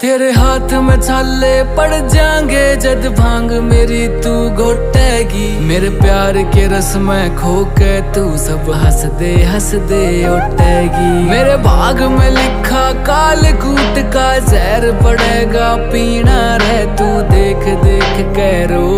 तेरे हाथ में छाले पड़ जाएँगे जद भाँग मेरी तू घोटेगी मेरे प्यार के रस में खो के तू सब हंस दे हंस दे उठेगी। मेरे भाग में लिखा काल कूट का जहर पड़ेगा, पीना रह तू देख देख के